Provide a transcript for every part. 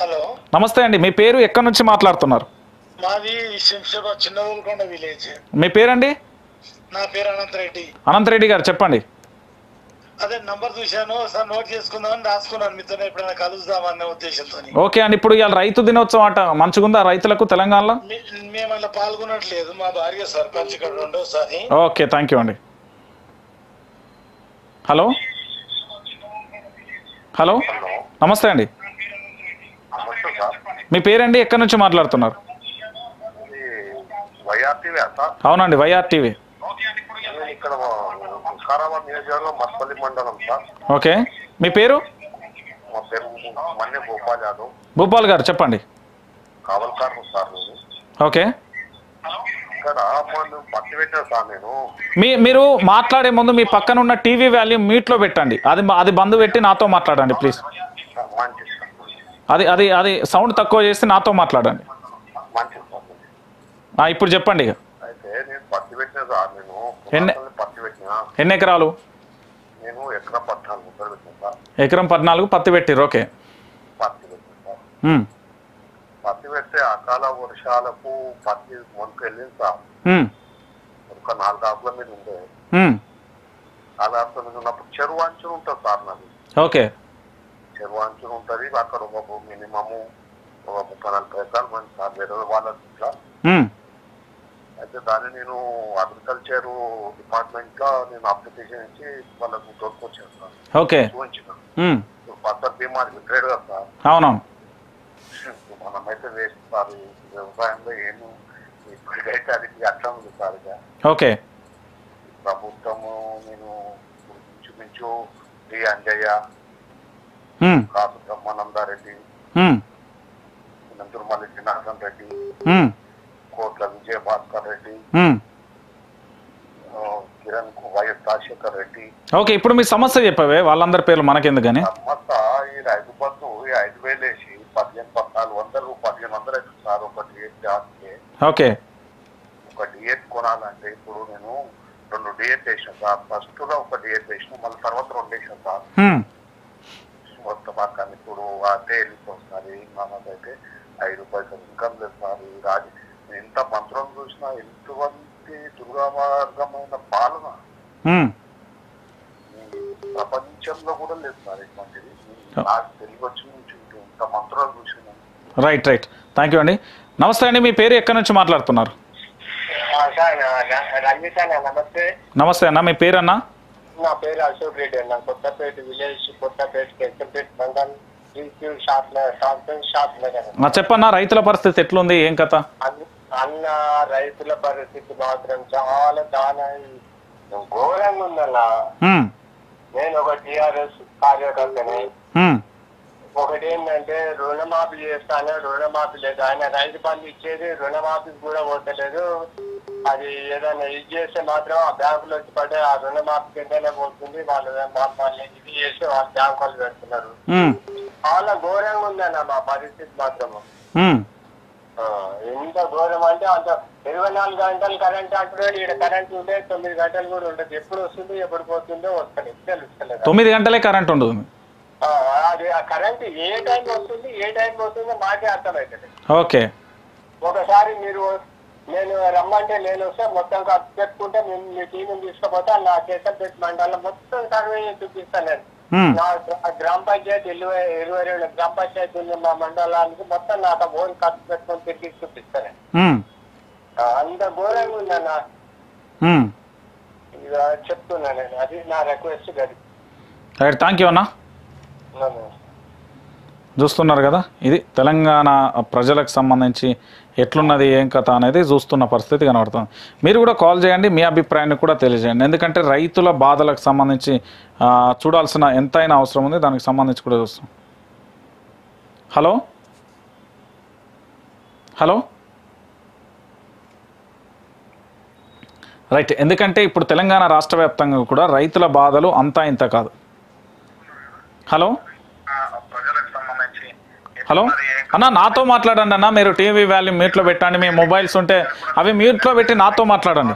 Hello. నమస్తే అండి మీ పేరు ఎక్కడి నుంచి మాట్లాడుతున్నారు? మాది శంషాబాద్ చిన్నదూరుకొండ విలేజ్. మీ పేరండి? నా పేరు అనంత్ రెడ్డి. అనంతరెడ్డి గారు చెప్పండి. అదే నంబర్ చూశాను సార్ నోట్ చేసుకుందామని రాసుకున్నాను మీతో ఎప్పుడైనా కలుద్దామన్న ఉద్దేశంతో ఓకే అండి ఇప్పుడు ఇవాళ రైతు దినోత్సవం అంట మంచిగుందా రైతులకు తెలంగాణలో? మేము అలా పాల్గొనట్లేదు మా భార్య సర్పంచ్ ఇక్కడ రెండోసారి. ఓకే థ్యాంక్ యూ అండి. హలో? హలో. నమస్తే అండి. మీ పేరండి? ఎక్కడి నుంచి మాట్లాడుతున్నారు? వైఆర్టీవీ అవునండి వైఆర్ టీవీ నేను ఇక్కడ ముస్కారాబాద్ నియోజకవర్గం మస్పల్లి మండలం సార్. ఓకే. మీ పేరు? భూపాల్ గారు చెప్పండి. ఓకే. మీ మీరు మాట్లాడే ముందు మీ పక్కన ఉన్న టీవీ వాల్యూమ్ మీట్లో పెట్టండి. అది అది బంద్ పెట్టి నాతో మాట్లాడండి ప్లీజ్. అది అది అది సౌండ్ తక్కువ చేసి నాతో మాట్లాడండి. ఇప్పుడు చెప్పండి ఇక. అయితే నేను పత్తి పెట్టిన సార్ నేను. ఎన్ని- ఎకరాలు? నేను ఎకరా పద్నాలుగు పత్తి పెట్టిర్రు ఓకే. పత్తి పెడితే అకాల వర్షాలకు పత్తి మొనక వెళ్ళింది సార్. ఒక నాలుగు ఆకుల మీద ఉండే. నాలుగు ఆకుల మీద ఉన్నప్పుడు చెరువు అంచులు ఉంటుంది సార్ నాది ఓకే. చెరువు ఉంటుంది అక్కడ ఒక మినిమము ఒక ముప్పై నలభై ఎకరాలు మంది సార్ వేరే వాళ్ళ ఇట్లా అయితే దాన్ని నేను అగ్రికల్చర్ డిపార్ట్మెంట్లో నేను అప్లికేషన్ ఇచ్చి వాళ్ళకు తోడుకొచ్చాను సార్ ఓకే చూపించిన ఫసల్ బీమార్ ట్రేడ్ కదా సార్ అవునవును మనమైతే వేస్ట్ సార్ వ్యవసాయంలో ఏమి ఇప్పటికైతే అది అట్లా ఉంది సార్ ఇక ఓకే కాసు బ్రహ్మానందారెడ్డి నందురుమల్లి జనార్దన్ రెడ్డి. కోట్ల విజయభాస్కర్ రెడ్డి. ఉమ్. ఆ, కిరణ్ వైఎస్ రాజశేఖర్ రెడ్డి. ఓకే ఇప్పుడు మీ సమస్య చెప్పవే వాళ్ళందరి పేర్లు మనకెందుకని? సమస్త ఈ రైతు బంధు ఈ ఐదు వేలు వేసి పదిహేను పద్నాలుగు వందలు పదిహేను వందలు అవుతుంది సార్ ఒక డిఎట్ ఓకే. ఒక డిఎట్ కొనాలంటే ఇప్పుడు నేను రెండు డిఎట్ వేసిన సార్. ఫస్ట్లో ఒక డిఎట్ వేసిన మళ్ళీ తర్వాత రెండు వేసిన సార్. మొత్తం అక్కడ ఇప్పుడు అదే వెళ్ళిపోతుంది మనకైతే ఐదు పైసలు ఇన్కమ్ లేదు సార్ రాజు ఎంత మంత్రం చూసినా ఎటువంటి దుర్గమార్గమైన పాలన ప్రపంచంలో కూడా లేదు సార్ ఇటువంటిది. నాకు వచ్చి నుంచి ఇంత మంత్రాలు చూసినాను రైట్ రైట్. థ్యాంక్ యూ అండి. నమస్తే అండి మీ పేరు ఎక్కడి నుంచి మాట్లాడుతున్నారు? నమస్తే. నమస్తే అన్న మీ పేరు అన్న నా పేరు అశోక్ రెడ్డి అన్న. కొత్తపేట విలేజ్ కొత్తపేట కెంచపేట మండలం చెప్పన్నా రైతుల పరిస్థితి ఎట్లుంది? ఏం కథ? అన్న- రైతుల పరిస్థితి మాత్రం చాలా చాలా ఘోరంగా ఉందన్న. నేను ఒక టిఆర్ఎస్ కార్యకర్తని ఒకటి ఏంటంటే రుణమాఫీ చేస్తాను రుణమాఫీ లేదు. ఆయన రైతు బంధు ఇచ్చేది రుణమాఫీ కూడా పోతలేదు. అది ఏదైనా ఇది చేస్తే మాత్రం ఆ బ్యాంకులో వచ్చి పడే ఆ రుణమాఫీ కిందనే పోతుంది. వాళ్ళు వాళ్ళని ఇది చేసి వాళ్ళ బ్యాంకు వాళ్ళు పెడుతున్నారు. చాలా ఘోరంగా ఉందన్న మా పరిస్థితి మాత్రము. ఎంత ఘోరం అంటే అంత ఇరవై నాలుగు గంటలు కరెంట్ అంటున్నాడు. ఇక్కడ కరెంట్ ఉంటే తొమ్మిది గంటలు కూడా ఉండదు. ఎప్పుడు వస్తుందో ఎప్పుడు పోతుందో వస్తుంది తెలుస్తలేదు. తొమ్మిది గంటలే కరెంట్ ఉండదు. అది ఆ కరెంట్ ఏ టైం వస్తుంది ఏ టైం పోతుందో మాకే అర్థమవుతుంది ఓకే. ఒకసారి మీరు నేను రమ్మంటే నేను వస్తే మొత్తం ఖర్చు పెట్టుకుంటే మేము మీ టీం తీసుకుపోతే నా కేసంపేట మండలం మొత్తం సర్వే చూపిస్తాను నేను. నా గ్రా- గ్రామ పంచాయతీ ఇరవై ఇరవై రెండు గ్రామ పంచాయతీ ఉంది మా మండలానికి మొత్తం నాకు ఓన్ ఖర్చు పెట్టుకొని తిరిగి చూపిస్తాను అంత ఘోరంగా ఉందన్న చెప్తున్నా నేను అది నా రిక్వెస్ట్ గది. థ్యాంక్ యూ అన్నా. చూస్తున్నారు కదా? ఇది తెలంగాణ ప్రజలకు సంబంధించి ఎట్లున్నది ఏం కథ అనేది చూస్తున్న పరిస్థితి కనబడుతుంది. మీరు కూడా కాల్ చేయండి మీ అభిప్రాయాన్ని కూడా తెలియజేయండి. ఎందుకంటే రైతుల బాధలకు సంబంధించి చూడాల్సిన ఎంతైనా అవసరం ఉంది దానికి సంబంధించి కూడా చూస్తాం. హలో? హలో? రైట్. ఎందుకంటే ఇప్పుడు తెలంగాణ రాష్ట్ర వ్యాప్తంగా కూడా రైతుల బాధలు అంతా ఇంత కాదు. హలో? హలో? అన్న నాతో మాట్లాడండి అన్న. మీరు టీవీ వాల్యూమ్ మ్యూట్లో పెట్టండి. మీ మొబైల్స్ ఉంటే అవి మ్యూట్లో పెట్టి నాతో మాట్లాడండి.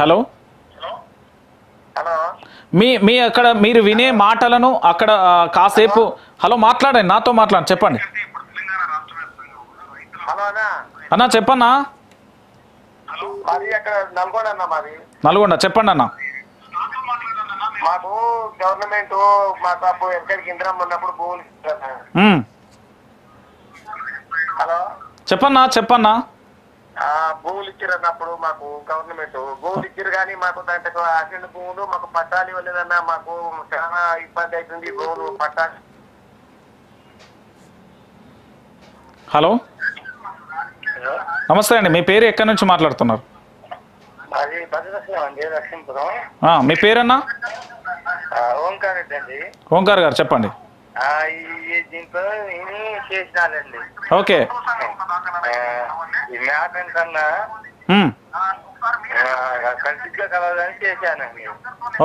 హలో? మీ మీ అక్కడ మీరు వినే మాటలను అక్కడ కాసేపు హలో మాట్లాడండి. నాతో మాట్లాడండి. చెప్పండి. అన్నా చెప్పన్నా? మాది అక్కడ నల్గొండ అన్న మాది. నల్గొండ చెప్పండి అన్న. మాకు గవర్నమెంట్ మాకు అప్పుడు ఎక్కడికి ఇంద్రం ఉన్నప్పుడు భూములు. ఉమ్. హలో? చెప్పన్నా చెప్పన్నా. భూములు ఇచ్చారు అన్నప్పుడు మాకు గవర్నమెంట్ భూములు ఇచ్చారు కానీ మాకు దాంట్లో అసలు భూములు మాకు పట్టాలు ఇవ్వలేదన్న. మాకు చాలా ఇబ్బంది అవుతుంది భూములు పట్టాలు. హలో? నమస్తే అండి. మీ పేరు ఎక్కడి నుంచి మాట్లాడుతున్నారు? మీ పేరన్నా? ఓంకార్ గారు చెప్పండి. ఓకే.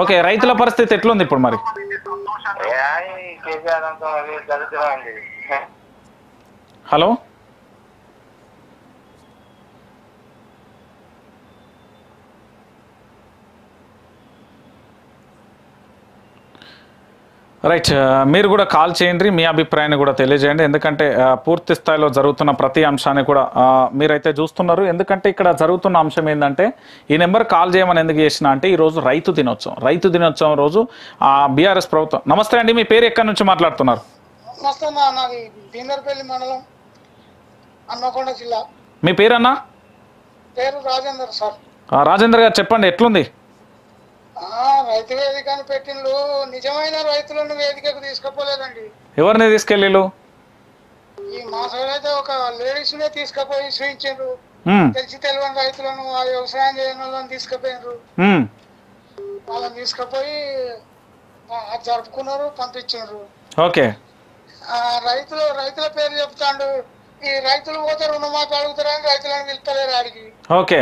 ఓకే రైతుల పరిస్థితి ఎట్లుంది ఇప్పుడు మరి? హలో? రైట్ ఆ, మీరు కూడా కాల్ చేయండి మీ అభిప్రాయాన్ని కూడా తెలియజేయండి. ఎందుకంటే ఆ, పూర్తి స్థాయిలో జరుగుతున్న ప్రతి అంశాన్ని కూడా ఆ, మీరైతే చూస్తున్నారు. ఎందుకంటే ఇక్కడ జరుగుతున్న అంశం ఏంటంటే ఈ నెంబర్ కాల్ చేయమని ఎందుకు చేసిన అంటే ఈ రోజు రైతు దినోత్సవం. రైతు దినోత్సవం రోజు బీఆర్ఎస్ ప్రభుత్వం. నమస్తే అండి మీ పేరు ఎక్కడి నుంచి మాట్లాడుతున్నారు? అన్న మీ పేరు రాజేందర్ సార్. ఆ, రాజేంద్ర గారు చెప్పండి ఎట్లుంది? రైతు వేదిక అని పెట్టిండ్రు నిజమైన రైతులను వేదికకు తీసుకుపోలేదండి. ఎవరిని తీసుకెళ్ళిళ్ళు? ఈ మా సైడ్ అయితే ఒక లేడీస్ నే తీసుకుపోయి చూపించారు తెలిసి తెలియని రైతులను ఆ వ్యవసాయం చేయని వాళ్ళని తీసుకుపోయినారు వాళ్ళని తీసుకుపోయి జరుపుకున్నారు పంపించారు ఓకే. ఆ, రైతులు రైతుల పేరు చెప్తాండు. ఈ రైతులు పోతే రుణమాఫీ అడుగుతారని రైతులను పిలుస్తలేరు ఆడికి. ఓకే.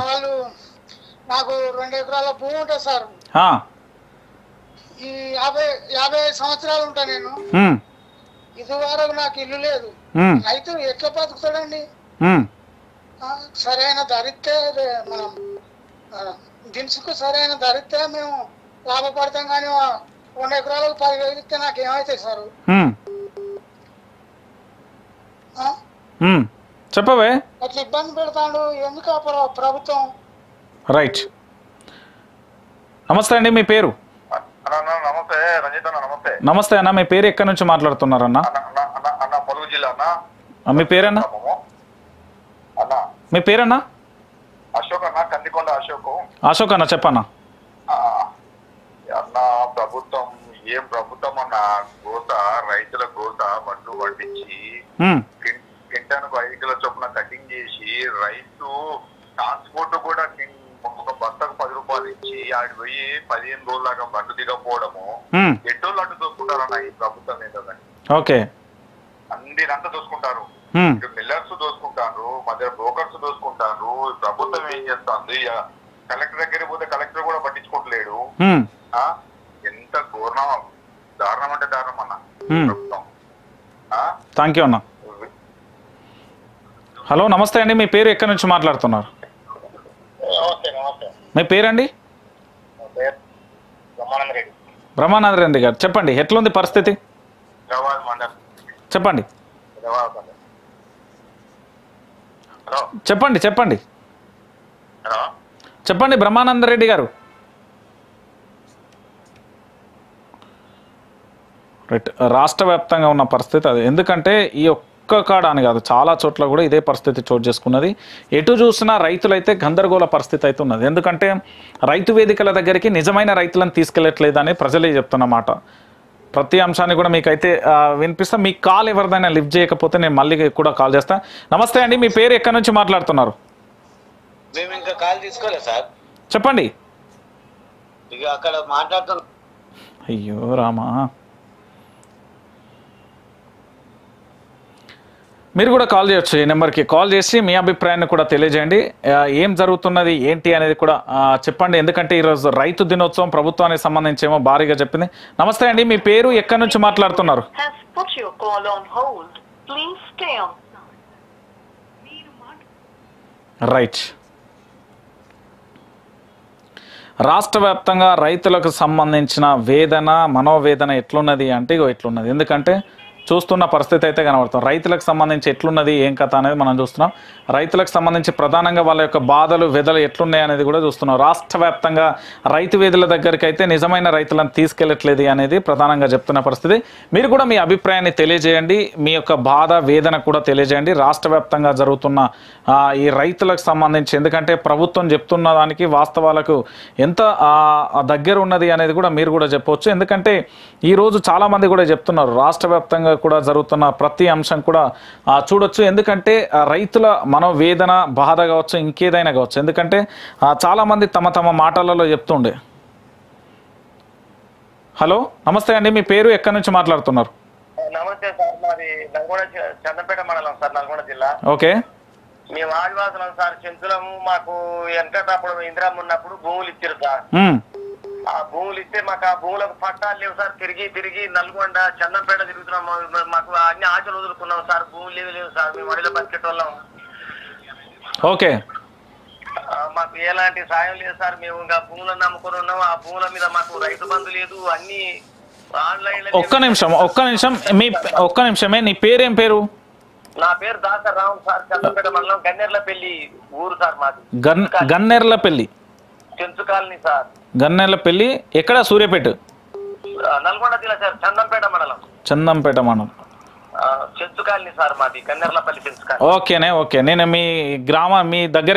వాళ్ళు నాకు రెండు ఎకరాల భూమి ఉంటుంది సార్. ఈ యాభై యాభై సంవత్సరాలు ఉంటా నేను. ఉమ్, ఇదివరకు నాకు ఇల్లు లేదు. రైతు ఎట్లా బతుకుతాడండి? సరైన ధరిస్తే మనం దినుసుకు సరైన ధరిస్తే మేము లాభపడతాం కానీ రెండు ఎకరాలకు పది వేలు ఇస్తే నాకు ఏమవుతాయి సార్. చెప్పవే. అట్లా ఇబ్బంది పెడతాడు. ఎందుకు ప్రభుత్వం రైట్. నమస్తే అండి మీ పేరు? నమస్తే అన్న నమస్తే. నమస్తే అన్న మీ పేరు ఎక్కడి నుంచి మాట్లాడుతున్నారన్న? మీ పేరన్నా? మీ పేరన్నా? అశోక్ అన్న కందికొండ అశోక్. అశోక్ అన్న చెప్పన్నా. అన్న ప్రభుత్వం ఏం ప్రభుత్వం అన్న గోత రైతుల గోత బండ్లు పండించి ఐదు కిలో చొప్పున కటింగ్ చేసి రైతు ట్రాన్స్పోర్ట్ కూడా ఆడి పోయి పదిహేను రోజుల దాకా బండ్లు దిగకపోవడము. ఎట్టోళ్ళు అడ్డు దోసుకుంటారన్న ఈ ప్రభుత్వం ఏంటో కానీ ఓకే. అందరంతా దోసుకుంటారు. మిల్లర్స్ దోసుకుంటారు మధ్య బ్రోకర్స్ దోసుకుంటారు. ప్రభుత్వం ఏం చేస్తుంది? కలెక్టర్ దగ్గరికి పోతే కలెక్టర్ కూడా పట్టించుకోవట్లేడు? ఎంత ఘోరం. దారుణం అంటే దారుణం అన్న. ప్రభుత్వం? థ్యాంక్ యూ అన్న. హలో నమస్తే అండి. మీ పేరు ఎక్కడి నుంచి మాట్లాడుతున్నారు? నమస్తే నమస్తే. మీ పేరండి? బ్రహ్మానంద రెడ్డి. బ్రహ్మానంద రెడ్డి గారు. చెప్పండి ఎట్లుంది పరిస్థితి? చెప్పండి. చెప్పండి చెప్పండి. హలో. చెప్పండి బ్రహ్మానంద రెడ్డి గారు. రైట్ రాష్ట్ర వ్యాప్తంగా ఉన్న పరిస్థితి అది. ఎందుకంటే ఈ ఒక్క కాడ అని కాదు చాలా చోట్ల కూడా ఇదే పరిస్థితి చోటు చేసుకున్నది. ఎటు చూసినా రైతులైతే గందరగోళ పరిస్థితి అయితే ఉన్నది. ఎందుకంటే రైతు వేదికల దగ్గరికి నిజమైన రైతులను తీసుకెళ్ళట్లేదని ప్రజలే చెప్తున్నమాట ప్రతి అంశాన్ని కూడా మీకైతే వినిపిస్తా. మీ కాల్ ఎవరిదైనా లిఫ్ట్ చేయకపోతే నేను మళ్ళీ కూడా కాల్ చేస్తా. నమస్తే అండి మీ పేరు ఎక్కడి నుంచి మాట్లాడుతున్నారు? మేము ఇంకా కాల్ తీసుకోలేదు సార్. చెప్పండి. ఇక అక్కడ మాట్లాడుతున్నాం అయ్యో రామా. మీరు కూడా కాల్ చేయొచ్చు ఈ నెంబర్కి. కాల్ చేసి మీ అభిప్రాయాన్ని కూడా తెలియజేయండి. ఏం జరుగుతున్నది ఏంటి అనేది కూడా చెప్పండి. ఎందుకంటే ఈరోజు రైతు దినోత్సవం ప్రభుత్వానికి సంబంధించి ఏమో భారీగా చెప్పింది. నమస్తే అండి మీ పేరు ఎక్కడి నుంచి మాట్లాడుతున్నారు. రైట్ రాష్ట్ర వ్యాప్తంగా రైతులకు సంబంధించిన వేదన మనోవేదన ఎట్లున్నది అంటే ఇగో ఎట్లున్నది ఎందుకంటే చూస్తున్న పరిస్థితి అయితే కనబడుతుంది. రైతులకు సంబంధించి ఎట్లున్నది ఏం కథ అనేది మనం చూస్తున్నాం. రైతులకు సంబంధించి ప్రధానంగా వాళ్ళ యొక్క బాధలు వెదలు ఎట్లున్నాయి అనేది కూడా చూస్తున్నాం. రాష్ట్ర వ్యాప్తంగా రైతు వేదుల దగ్గరికి అయితే నిజమైన రైతులను తీసుకెళ్ళట్లేదు అనేది ప్రధానంగా చెప్తున్న పరిస్థితి. మీరు కూడా మీ అభిప్రాయాన్ని తెలియజేయండి. మీ యొక్క బాధ వేదన కూడా తెలియజేయండి. రాష్ట్ర వ్యాప్తంగా జరుగుతున్న ఈ రైతులకు సంబంధించి ఎందుకంటే ప్రభుత్వం చెప్తున్న దానికి వాస్తవాలకు ఎంత దగ్గర ఉన్నది అనేది కూడా మీరు కూడా చెప్పవచ్చు ఎందుకంటే ఈరోజు చాలామంది కూడా చెప్తున్నారు రాష్ట్ర వ్యాప్తంగా కూడా జరుగుతున్న ప్రతి అంశం కూడా చూడొచ్చు. ఎందుకంటే రైతుల మనోవేదన బాధ కావచ్చు ఇంకేదైనా కావచ్చు. ఎందుకంటే చాలామంది తమ తమ మాటలలో చెప్తుండే. హలో నమస్తే అండి. మీ పేరు ఎక్కడి నుంచి మాట్లాడుతున్నారు? నమస్తే సార్. మాది నల్గొండ చంద్రపేట మండలం సార్ నల్గొండ జిల్లా. ఓకే. మేము ఆదివాసులం సార్. చెంచులము మాకు వెనకటప్పుడు ఇందిరామ్మ ఉన్నప్పుడు భూములు ఇచ్చారు సార్. ఆ భూములు ఇస్తే మాకు ఆ భూములకు పట్టాలు లేవు సార్. తిరిగి తిరిగి నల్గొండ చందంపేట తిరుగుతున్నాం. మాకు అన్ని ఆశలు వదులుకున్నాం సార్. భూములు లేవు లేవు సార్. మేము అడిలో బతికేటోళ్ళం. ఓకే. ఆ, మాకు ఎలాంటి సాయం లేదు సార్. మేము ఇంకా భూములను నమ్ముకొని ఉన్నాం. ఆ భూముల మీద మాకు రైతు బంధు లేదు. అన్ని ఆన్లైన్ ఒక్క నిమిషం ఒక్క నిమిషం. మీ ఒక్క నిమిషమే. నీ పేరేం పేరు? నా పేరు దాసర్ రావు సార్. చంద్రపేట మండలం గన్నేర్ల పెళ్ళి ఊరు సార్ మాది. గన్ గన్నేర్ల పెళ్ళి చెంచు కాలనీ సార్. గన్నేర్ల పెళ్ళి ఎక్కడ? సూర్యాపేట. నల్గొండ జిల్లా సార్ చందంపేట మండలం. చందంపేట మండలం. సార్ మాది గన్నేర్లపల్లి ఓకేనే ఓకే. నేను మీ గ్రామ మీ దగ్గర